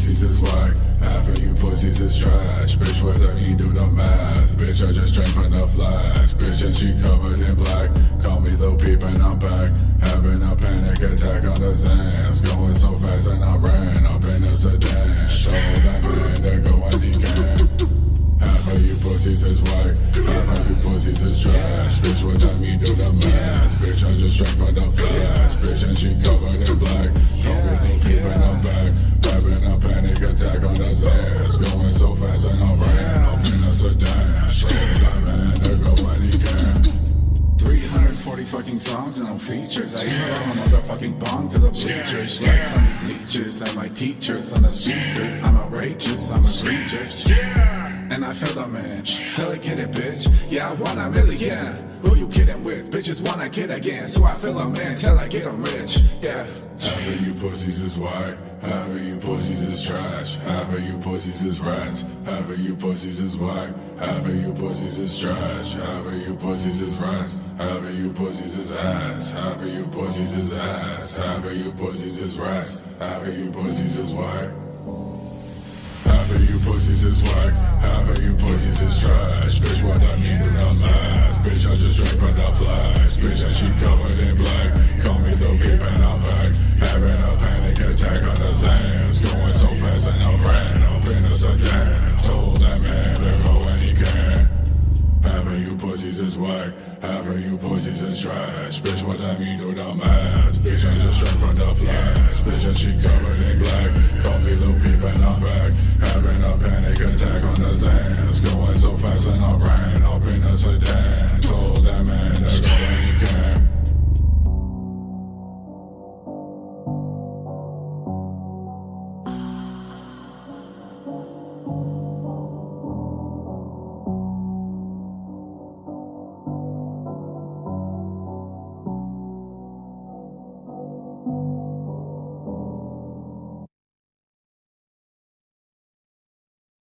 pussies is whack. Half of you pussies is trash. Bitch, what up you do the math? Bitch, I just drank the flask. Bitch, and she covered in black. Call me Lil Peep and I'm back. Having a panic attack on the Zans. Going so fast and I ran up in a sedan. Show that man to go when he can. Half of you pussies is whack. Half of you pussies is trash. Bitch, what time you do the math? Bitch, I just drank the flask. Bitch, and she covered in so fast and I ran up in a sedan. Show that man to go when he can. 340 fucking songs and no features. I email my motherfucking bong to the bleachers. Flex on these leeches and my teachers on the speakers. I'm outrageous, I'm egregious. And I feel the man. A kid it, bitch. Yeah, I wanna really, yeah. Who you kidding with? Bitches wanna kid again. So I feel a man till I get 'em rich. Yeah. Half of you pussies is white. Half of you pussies is trash. Half of you pussies is rats. Half of you pussies is white. Half of you pussies is trash. Half of you pussies is rats. Half of you pussies is ass. Half of you pussies is ass. Half of you pussies is rats. Half of you pussies is white. Half of you pussies is whack, half of you pussies is trash. Bitch, what that mean to the last? Bitch, I just drank from the flask. Bitch, and she covered in black. Call me Lil Peep and I'm back. Having a panic attack on the Zans. Going so fast and I ran up in a sedan. Told that man to go when he can. Half of you pussies is whack, half of you pussies is trash. Bitch, what time mean do the math? Bitch, I just drank from the flask. Bitch, and she covered in black. Call me Lil